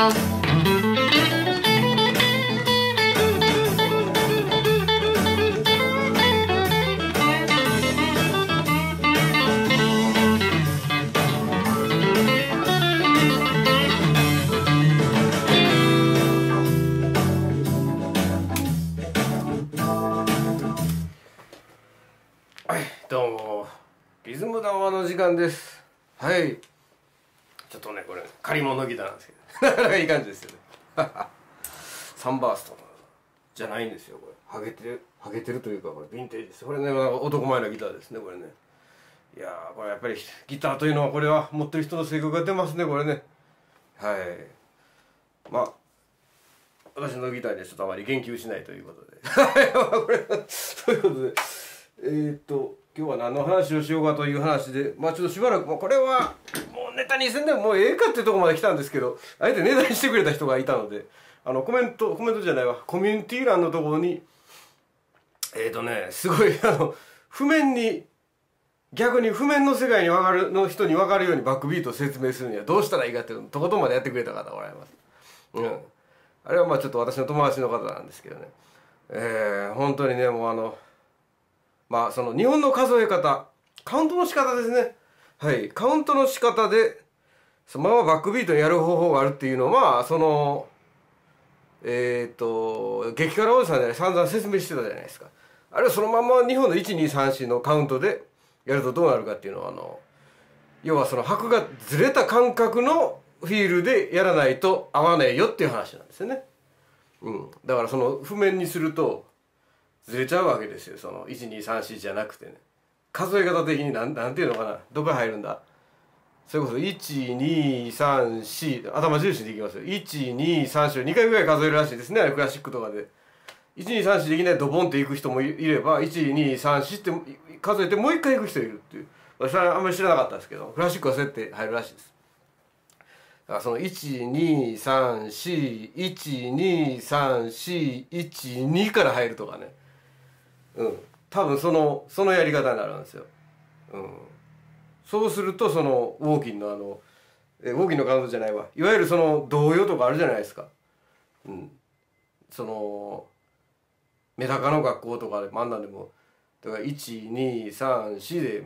Música かなかいい感じですよね。サンバーストじゃないんですよこれ。ハゲてる。ハゲてるというかこれヴィンテージです。これね男前なギターですねこれね。いやこれやっぱりギターというのはこれは持ってる人の性格が出ますねこれね。はい。まあ私のギターにはちょっとあまり言及しないということで。これということで。えー、っと今日は何の話をしようかという話でまあちょっとしばらく、まあ、これはもうネタにせんでももうええかっていうところまで来たんですけどあえてネタにしてくれた人がいたのであのコメントコメントじゃないわ。コミュニティ欄のところにえー、っとねすごいあの譜面に逆に譜面の世界に分かるの人に分かるようにバックビートを説明するにはどうしたらいいかっていうとことまでやってくれた方おられます。うん。あれはまあちょっと私の友達の方なんですけどね。えー、本当にねもうあのまあその日本の数え方。カウントの仕方ですね。はい。カウントの仕方でそのままバックビートにやる方法があるっていうのはそのえっ、ー、と激辛おじさんで散々説明してたじゃないですか。あれはそのまま日本の1234のカウントでやるとどうなるかっていうのはあの要はその拍がずれた感覚のフィールでやらないと合わねえよっていう話なんですよね。うん、だからその譜面にするとずれちゃうわけですよその1234じゃなくてね。数え方的になんなんていうのかな。どこ入るんだ。それこそ1234頭重心でいきますよ。12342回ぐらい数えるらしいですねクラシックとかで。1234できないドボンっていく人もいれば1234って数えてもう一回いく人いるっていう。私はあんまり知らなかったんですけどクラシックはそうやって入るらしいです。だからその1234123412から入るとかね。うん。多分そのそのやり方になるんですよ、うん、そうするとそのウォーキンのあのえウォーキンのカウントじゃないわ。いわゆるその童謡とかあるじゃないですか。うん。そのメダカの学校とかで真んでもだから1234で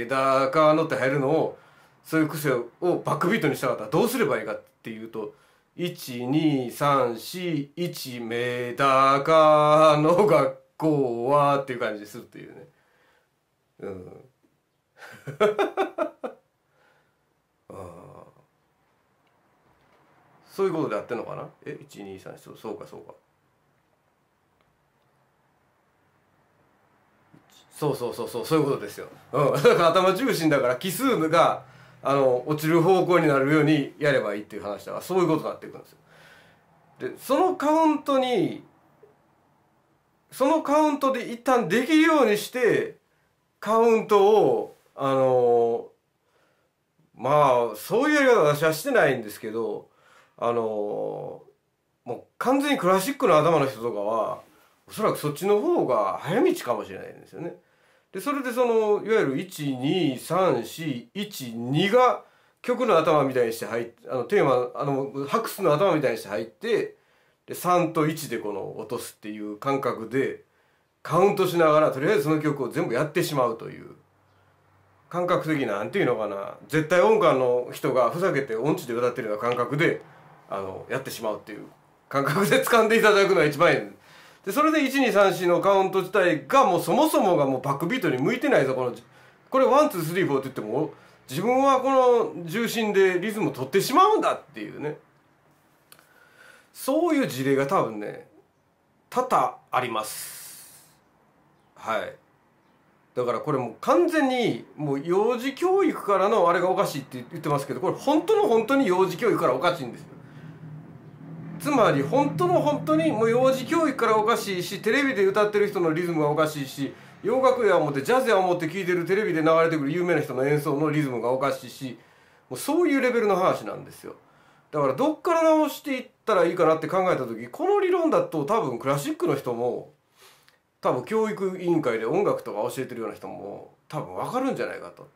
メダカのって入るのをそういう癖をバックビートにしたかったらどうすればいいかっていうと1234 1メダカの学校はっていう感じですっていうね。うん。あそういうことでやってんのかな？え123そうそうかそうか。そうそうそうそうそういうことですよ、うん、だから頭重心だから奇数があの落ちる方向になるようにやればいいっていう話だからそういうことになっていくんですよ。でそのカウントにそのカウントで一旦できるようにしてカウントをあのまあそういうやり方私はしてないんですけどあのもう完全にクラシックの頭の人とかはおそらくそっちの方が早道かもしれないんですよね。でそれでそのいわゆる123412が曲の頭みたいにして入ってあのテーマあのハクスの頭みたいにして入ってで3と1でこの落とすっていう感覚でカウントしながらとりあえずその曲を全部やってしまうという感覚的なんていうのかな絶対音感の人がふざけて音痴で歌ってるような感覚であのやってしまうっていう感覚で掴んでいただくのが一番いい。でそれで1234のカウント自体がもうそもそもがもうバックビートに向いてないぞこのこれ one two three four って言っても自分はこの重心でリズムを取ってしまうんだっていうね。そういう事例が多分ね多々あります。はい。だからこれもう完全にもう幼児教育からのあれがおかしいって言ってますけどこれ本当の本当に幼児教育からおかしいんですよ。つまり本当の本当にもう幼児教育からおかしいしテレビで歌ってる人のリズムがおかしいし洋楽や思ってジャズや思って聴いてるテレビで流れてくる有名な人の演奏のリズムがおかしいしもうそういうレベルの話なんですよ。だからどっから直していったらいいかなって考えた時この理論だと多分クラシックの人も多分教育委員会で音楽とか教えてるような人も多分分かるんじゃないかと。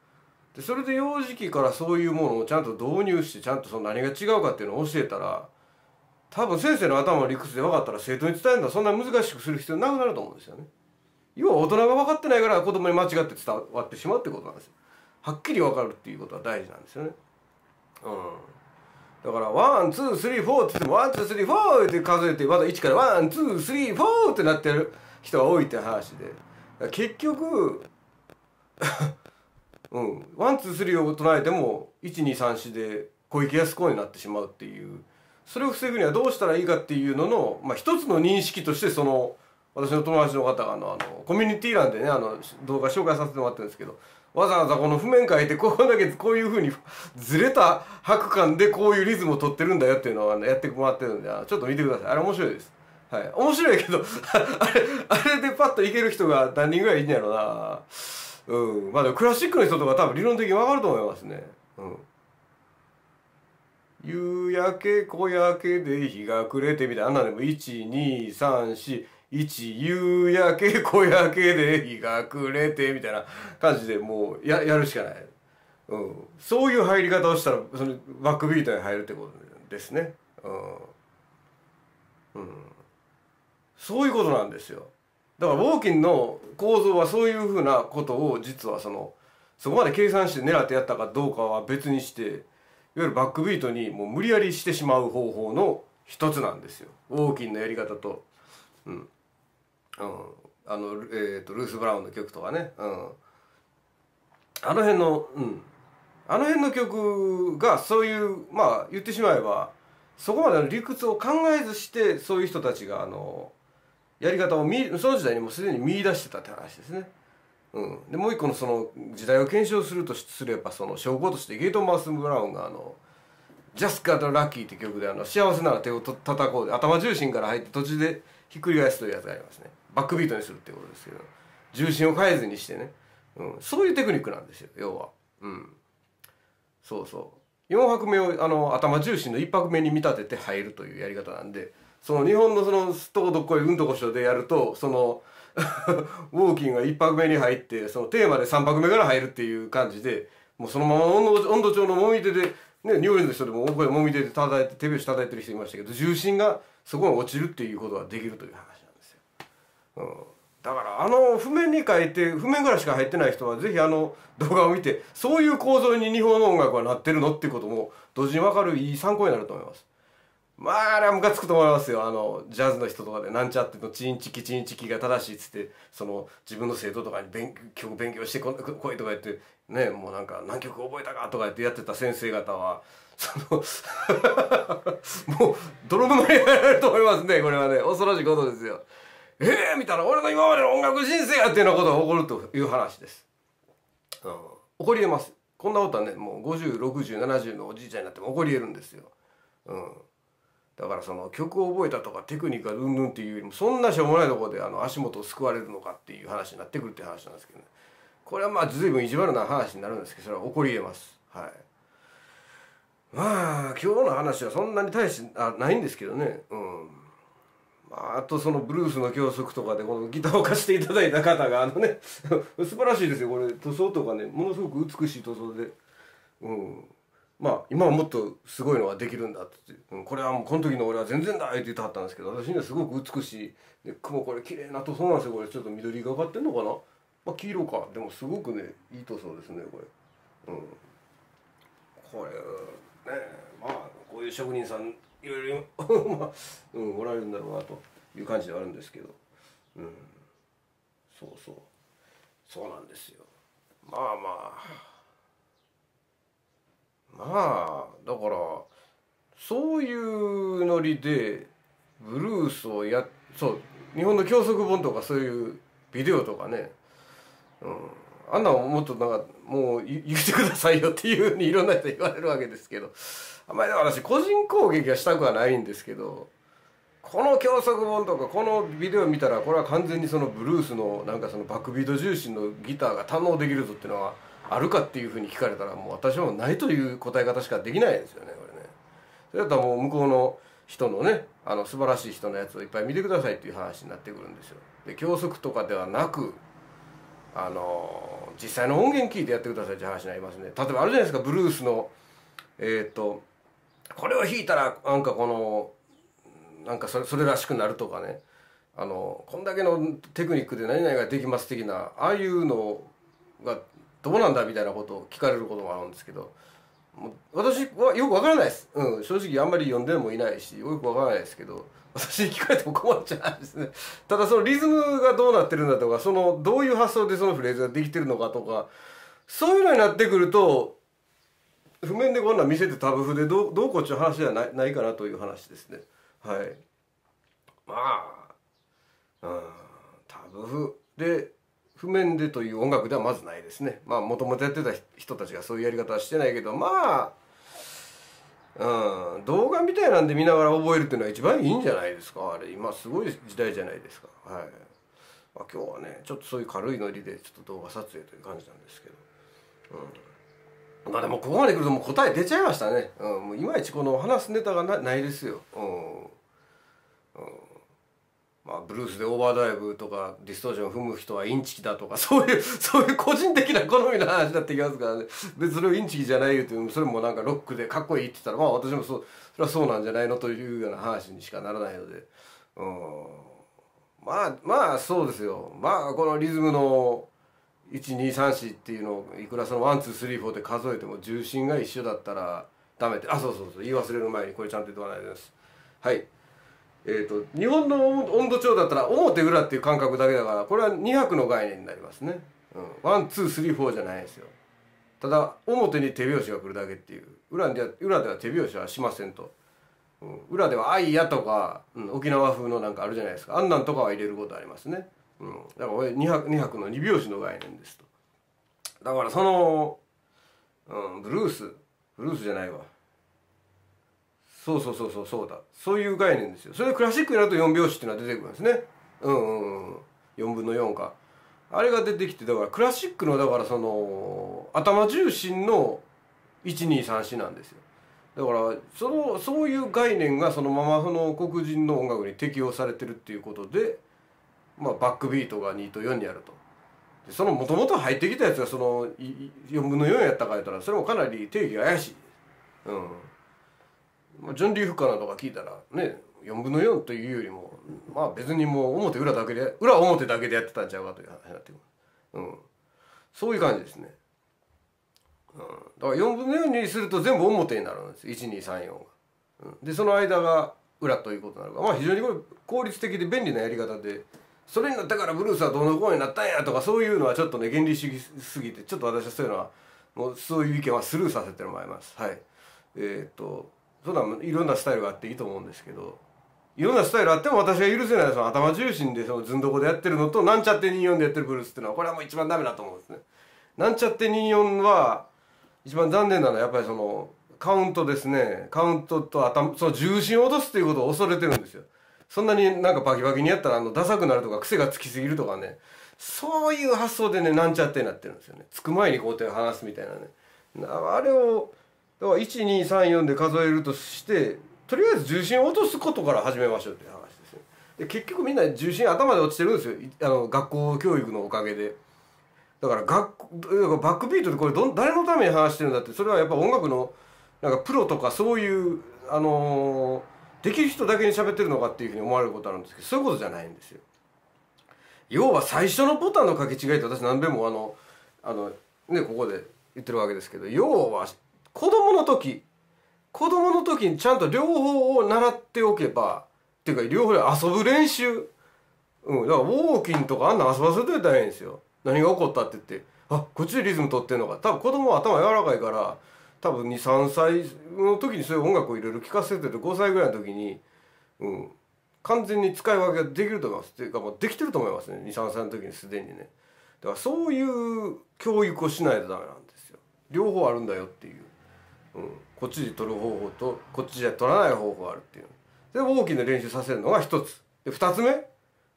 でそれで幼児期からそういうものをちゃんと導入してちゃんとその何が違うかっていうのを教えたら多分先生の頭の理屈で分かったら生徒に伝えるのはそんな難しくする必要なくなると思うんですよね。要は大人が分かってないから子供に間違って伝わってしまうってことなんですよ。はっきり分かるっていうことは大事なんですよね。うん。だから、 one, two, three, four って言っても、 one, two, three, four って数えて、まだ1から one, two, three, four ってなってる人が多いって話で。結局、うん one two three を唱えても1234で小池康子になってしまうっていうそれを防ぐにはどうしたらいいかっていうのの、まあ、一つの認識としてその私の友達の方があのあのコミュニティ欄でねあの動画紹介させてもらってるんですけどわざわざこの譜面書いてここだけこういうふうにずれた拍感でこういうリズムを取ってるんだよっていうのをやってもらってるんでちょっと見てください。あれ面白いです。はい。面白いけどあれあれでパッといける人が何人ぐらいいんやろうな。うん。まあでもクラシックの人とか多分理論的に分かると思いますね。うん。夕焼け小焼けで日が暮れてみたいな。あんなでも1234 1夕焼け小焼けで日が暮れてみたいな感じでもうややるしかない、うん、そういう入り方をしたらそのバックビートに入るってことですね、うん、うん、そういうことなんですよ。だからウォーキンの構造はそういうふうなことを実はそのそこまで計算して狙ってやったかどうかは別にしていわゆるバックビートにもう無理やりしてしまう方法の一つなんですよ。ウォーキンのやり方と。うん。うん、あの、えーと、ルース・ブラウンの曲とかね、うん、あの辺の、うん、あの辺の曲がそういうまあ言ってしまえばそこまでの理屈を考えずしてそういう人たちがあのやり方を見その時代にもすでに見出してたって話ですね。うん、でもう一個のその時代を検証するとすればその証拠としてゲートマウス・ブラウンがあの「ジャスカーとラッキー」って曲であの幸せなら手を叩こうで頭重心から入って途中でひっくり返すというやつがありますね。バックビートにするってことですけど重心を変えずにしてね、うん、そういうテクニックなんですよ。要は。うん。そうそう。4拍目をあの頭重心の1拍目に見立てて入るというやり方なんでその日本のそのすっとこどっこいうんとこしょでやるとその ウォーキングが1拍目に入ってそのテーマで3拍目から入るっていう感じでもうそのまま温度温度調のもみ手でね、ニューオーリンの人でも大声もみ手で叩いて手拍子叩いてる人いましたけど重心がそこに落ちるっていうことができるという話。うん、だからあの譜面に書いて譜面からいしか入ってない人はぜひあの動画を見てそういう構造に日本の音楽はなってるのっていうことも同時に分かるいい参考になると思います。まああれはムカつくと思いますよ。あのジャズの人とかでなんちゃってのチンチキチンチキが正しいっつってその自分の生徒とかに勉曲勉強してこいとか言ってねもうなんか何曲覚えたかとか言ってやってた先生方はその もう泥沼に入られると思いますねこれはね。恐ろしいことですよ。ええー、みたいな。俺の今までの音楽人生やっていうようなことが起こるという話です、うん、起こりえます。こんなことはねもう506070のおじいちゃんになっても起こりえるんですよ、うん、だからその曲を覚えたとかテクニックがうんぬんっていうよりもそんなしょうもないところであの足元を救われるのかっていう話になってくるって話なんですけどね。これはまあ随分意地悪な話になるんですけどそれは起こりえます。はい。まあ今日の話はそんなに大してあないんですけどね。うん。あ、あとそのブルースの教則とかでこのギターを貸していただいた方があのね 素晴らしいですよこれ。塗装とかねものすごく美しい塗装で。うん。まあ今はもっとすごいのができるんだって、うん、これはもうこの時の俺は全然だって言ってはったんですけど私にはすごく美しい。で雲これ綺麗な塗装なんですよこれ。ちょっと緑がかってんのかな？まあ黄色か。でもすごくねいい塗装ですねこれ。うん。これねまあこういう職人さんいろいろまあ、うん、おられるんだろうなという感じではあるんですけど、うん、そうそう。そうなんですよ。まあまあ。まあだからそういうノリでブルースをやそう日本の教則本とかそういうビデオとかね、うん、あんなもっとなんかもう言ってくださいよっていうふうにいろんな人言われるわけですけどあんまり私個人攻撃はしたくはないんですけどこの教則本とかこのビデオ見たらこれは完全にそのブルースのなんかそのバックビート重心のギターが堪能できるぞっていうのはあるかっていうふうに聞かれたらもう私はないという答え方しかできないですよねこれね。それだったらもう向こうの人のねあの素晴らしい人のやつをいっぱい見てくださいっていう話になってくるんですよ。で教則とかではなくあの実際の音源聞いてやってくださいって話になりますね。例えばあるじゃないですかブルースのえっ、とこれを弾いたらなんかこのなんかそれそれらしくなるとかねあのこんだけのテクニックで何々ができます的なああいうのがどうなんだみたいなことを聞かれることもあるんですけど私はよくわからないです、うん、正直あんまり読んでもいないしよくわからないですけど 私に聞かれても困っちゃうんですね。ただそのリズムがどうなってるんだとかそのどういう発想でそのフレーズができてるのかとかそういうのになってくると譜面でこんなん見せてタブ譜でどうどうこっちの話ではないないかなという話ですね。はい。まあうんタブ譜で譜面でという音楽ではまずないですね。まあもともとやってた人たちがそういうやり方はしてないけどまあうん動画みたいなんで見ながら覚えるっていうのは一番いいんじゃないですか。あれ今すごい時代じゃないですか。はい、まあ、今日はねちょっとそういう軽いノリでちょっと動画撮影という感じなんですけど。うん。まあでもここまで来るともう答え出ちゃいましたね、うん、もういまいちこの話すネタがないですよ。うん、うん。まあ、ブルースでオーバードライブとかディストーションを踏む人はインチキだとか そういうそういう個人的な好みの話になってきますからね。別にそれをインチキじゃないよっていうそれもなんかロックでかっこいいって言ったらまあ私もそうそれはそうなんじゃないのというような話にしかならないので。うん。まあまあそうですよ。まあこのリズムの1234っていうのをいくらその1234で数えても重心が一緒だったらダメって。あそうそうそう。言い忘れる前にこれちゃんと言っておかないです。はい。えーと、日本の音頭調だったら表裏っていう感覚だけだからこれは2拍の概念になりますね、 one two three four じゃないですよ。ただ表に手拍子が来るだけっていう。裏では裏では手拍子はしませんと、うん、裏では「あいや」とか、うん、沖縄風のなんかあるじゃないですか。あんなんとかは入れることありますね、うん、だからこれ2拍 ,2 拍の2拍子の概念ですと。だからその、うん、ブルース。ブルースじゃないわ。そうそうそうそうそうだ。そういう概念ですよ。それでクラシックになると4拍子っていうのは出てくるんですね。うんうんうん。4分の4か。あれが出てきてだからクラシックのだからその頭重心の1234なんですよ。だからそのそういう概念がそのままその黒人の音楽に適用されてるっていうことで、まあ、バックビートが2と4にあると。でそのもともと入ってきたやつがその4分の4やったかやったらそれもかなり定義が怪しい。うん。まあ、ジョン・リー・フッカーなどが聞いたらね4分の4というよりもまあ別にもう表裏だけで裏表だけでやってたんちゃうかという話になってくる、うん、そういう感じですね、うん、だから4分の4にすると全部表になるんです。1234が、うん、でその間が裏ということになるからまあ非常にこれ効率的で便利なやり方でそれになったからブルースはどのこうになったんやとかそういうのはちょっとね原理主義すぎてちょっと私はそういうのはもうそういう意見はスルーさせてもらいます。はい。えっ、とそんないろんなスタイルがあっていいと思うんですけどいろんなスタイルあっても私が許せないその頭重心でそのずんどこでやってるのとなんちゃって24でやってるブルースっていうのはこれはもう一番ダメだと思うんですね。なんちゃって24は一番残念なのはやっぱりそのカウントですねカウントと頭その重心を落とすっていうことを恐れてるんですよ。そんなになんかバキバキにやったらあのダサくなるとか癖がつきすぎるとかねそういう発想でねなんちゃってなってるんですよね。つく前にこう手を離すみたいなね。あれをだから1234で数えるとしてとりあえず重心を落とすことから始めましょうっていう話ですねで結局みんな重心頭で落ちてるんですよ。あの学校教育のおかげで。だから学バックビートでこれど誰のために話してるんだってそれはやっぱ音楽のなんかプロとかそういうあのー、できる人だけに喋ってるのかっていうふうに思われることあるんですけどそういうことじゃないんですよ。要は最初のボタンの掛け違いって私何べもあのあのねここで言ってるわけですけど要は子供の時子供の時にちゃんと両方を習っておけばっていうか両方で遊ぶ練習。うん。だからウォーキングとかあんな遊ばせといたらいいんですよ。何が起こったって言って。あこっちでリズム取ってんのか。多分子供は頭柔らかいから多分23歳の時にそういう音楽をいろいろ聴かせてて5歳ぐらいの時に、うん、完全に使い分けができると思います。っていうかもうできてると思いますね。23歳の時にすでにね。だからそういう教育をしないとダメなんですよ。両方あるんだよっていう。うん、こっちで取る方法とこっちで取らない方法があるっていう。で大きな練習させるのが一つ。で二つ目？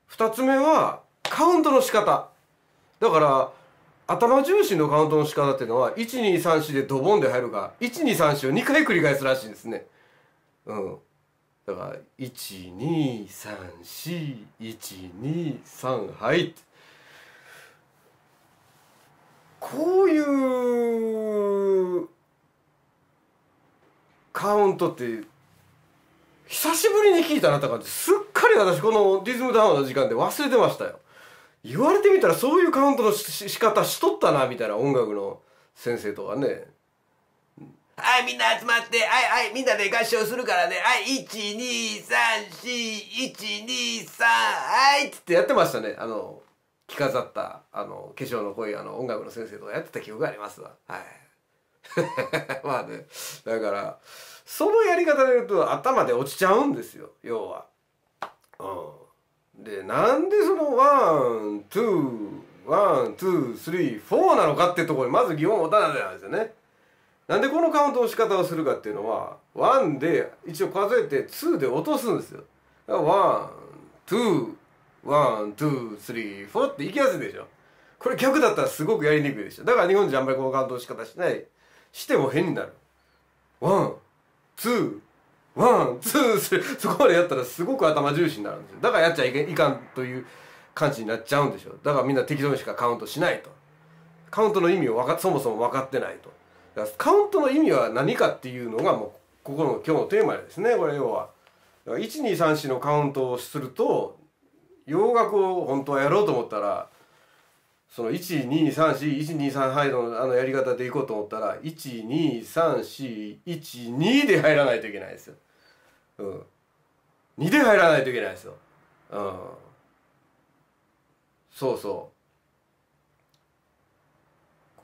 二つ目はカウントの仕方。だから頭重心のカウントの仕方っていうのは1234でドボンで入るか1234を2回繰り返すらしいんですね。うん。だから1234123はいこういうカウントって久しぶりに聞いたなった感じすっかり私このリズムダウンの時間で忘れてましたよ言われてみたらそういうカウントのし仕方しとったなみたいな音楽の先生とかねはい、みんな集まって、はい、はい、みんなで合唱するからね。はい、1、2、3、4、1、2、3、はいつってやってましたね。あの、着飾った、あの、化粧の濃いあの音楽の先生とかやってた記憶がありますわ。はい。まあね、だから、そのやり方で言うと頭で落ちちゃうんですよ、要は。うん。で、なんでその、 one, two, one, two, three, four なのかってところにまず疑問を持たないとなんですよね。なんでこのカウントの仕方をするかっていうのは1で一応数えて2で落とすんですよだから1 2 1 2 3 4っていきやすいでしょこれ逆だったらすごくやりにくいでしょだから日本人あんまりこのカウントの仕方しないしても変になる one two one two three そこまでやったらすごく頭重視になるんですよ。だからやっちゃいけいかんという感じになっちゃうんでしょ。だからみんな適当にしかカウントしないと。カウントの意味をわかそもそも分かってないと。カウントの意味は何かっていうのがもうここの今日のテーマですね。これ要は。1234のカウントをすると洋楽を本当はやろうと思ったらその1234123はいのあのやり方でいこうと思ったら123412で入らないといけないですよ。うん。2で入らないといけないですよ。うん。そうそう。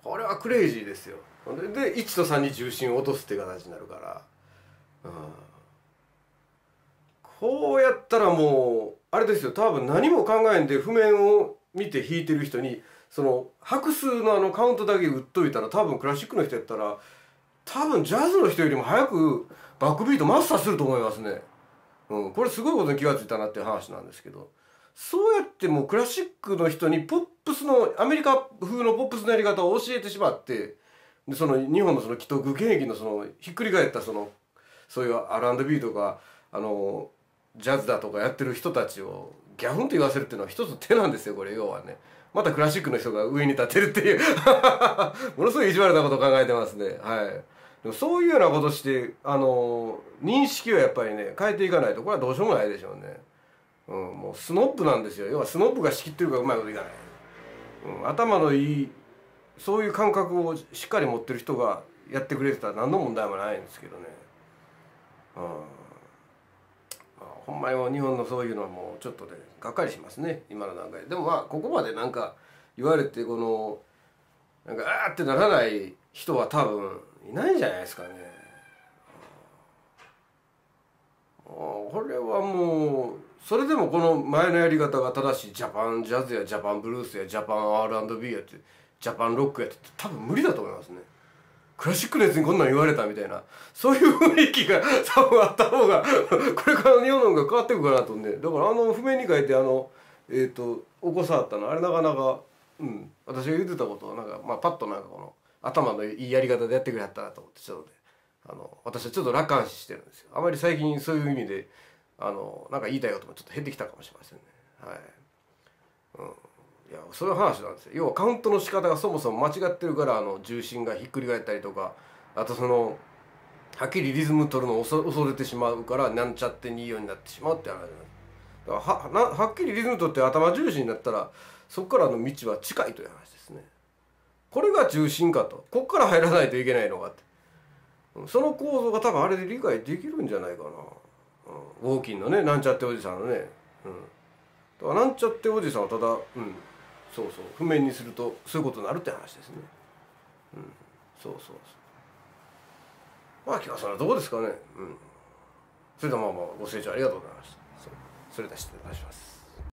これはクレイジーですよ。で1と3に重心を落とすって形になるから、うん、こうやったらもうあれですよ多分何も考えんで譜面を見て弾いてる人にその拍数のあのカウントだけ打っといたら多分クラシックの人やったら多分ジャズの人よりも早くバックビートマスターすると思いますね。うん、これすごいことに気が付いたなっていう話なんですけどそうやってもうクラシックの人にポップスのアメリカ風のポップスのやり方を教えてしまってでその日本のその既得権益のそのひっくり返ったそのそういう R&B とかあのジャズだとかやってる人たちをギャフンと言わせるっていうのは一つ手なんですよこれ要はね。またクラシックの人が上に立てるっていう。ものすごい意地悪なことを考えてますね。はい。でもそういうようなことしてあの認識をやっぱりね変えていかないとこれはどうしようもないでしょうね。うん、もうスノップなんですよ。要はスノップが仕切ってるからうまいこといかない、うん、頭のいいそういう感覚をしっかり持ってる人がやってくれてたら何の問題もないんですけどね。うん。ほんまに日本のそういうのはもうちょっとねがっかりしますね今の段階ででもまあここまでなんか言われてこのなんかあーってならない人は多分いないんじゃないですかね。これはもうそれでもこの前のやり方が正しいジャパンジャズやジャパンブルースやジャパン R&B やってジャパンロックやって多分無理だと思いますねクラシックのやつにこんなん言われたみたいな。そういう雰囲気が 多分あった方がこれから日本の音楽変わっていくかなとねだからあの譜面に書いてあのえっ、ー、とお子さんあったの。あれなかなかうん私が言ってたことはなんかまあパッとなんかこの頭のいいやり方でやってくれはったなと思ってちょっとね。あの私はちょっと楽観視してるんですよ。あまり最近そういう意味であのなんか言いたいこともちょっと減ってきたかもしれませんね。はい、うん。いやそういう話なんですよ。要はカウントの仕方がそもそも間違ってるからあの重心がひっくり返ったりとかあとそのはっきりリズム取るのを恐れてしまうからなんちゃって2 4になってしまうって話なんです。だからはなはっきりリズム取って頭重心になったらそこからの道は近いという話ですね。これが重心かと。こっから入らないといけないのかって。その構造が多分あれで理解できるんじゃないかな、うん、ウォーキンのねなんちゃっておじさんのね、うん、だからなんちゃっておじさんはただうん。そうそう。譜面にするとそういうことになるって話ですね。うん。そうそうそう。まあ今日はそんなとこですかね。うん。それではまあまあご清聴ありがとうございました。それでは失礼いたします。